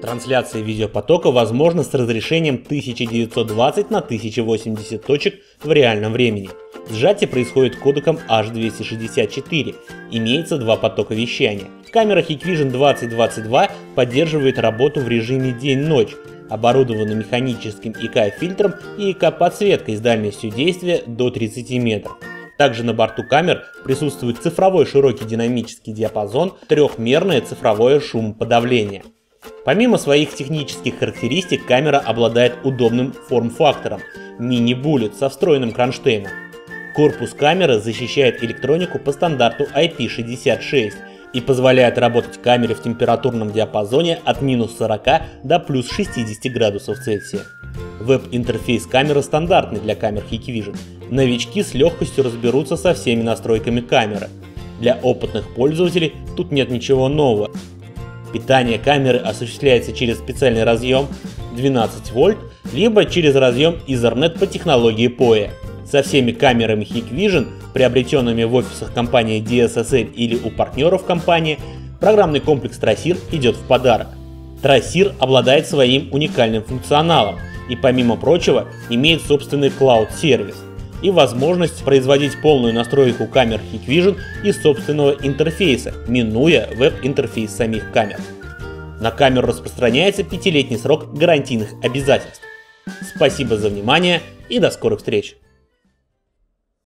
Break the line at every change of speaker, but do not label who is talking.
Трансляция видеопотока возможна с разрешением 1920 на 1080 точек в реальном времени. Сжатие происходит кодеком H264. Имеется два потока вещания. Камера Hikvision 2022 поддерживает работу в режиме день-ночь, оборудована механическим ИК-фильтром и ИК-подсветкой с дальностью действия до 30 метров. Также на борту камер присутствует цифровой широкий динамический диапазон, трехмерное цифровое шумоподавление. Помимо своих технических характеристик, камера обладает удобным форм-фактором – мини-буллет со встроенным кронштейном. Корпус камеры защищает электронику по стандарту IP66 и позволяет работать камере в температурном диапазоне от минус 40 до плюс 60 градусов Цельсия. Веб-интерфейс камеры стандартный для камер Hikvision. Новички с легкостью разберутся со всеми настройками камеры. Для опытных пользователей тут нет ничего нового. Питание камеры осуществляется через специальный разъем 12 вольт, либо через разъем Ethernet по технологии PoE. Со всеми камерами Hikvision, приобретенными в офисах компании DSSL или у партнеров компании, программный комплекс Trasir идет в подарок. Trasir обладает своим уникальным функционалом и помимо прочего имеет собственный клауд-сервис и возможность производить полную настройку камер Hikvision из собственного интерфейса, минуя веб-интерфейс самих камер. На камеру распространяется пятилетний срок гарантийных обязательств. Спасибо за внимание и до скорых встреч!